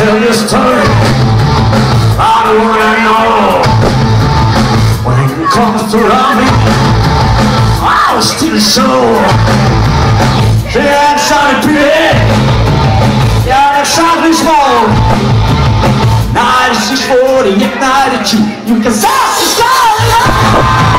tell your story. I don't wanna know when it comes to robbing. I'll steal a soul. Yeah, it's not pretty. Yeah, it's not this small. Nice is forty, at night at you. You can stop the story.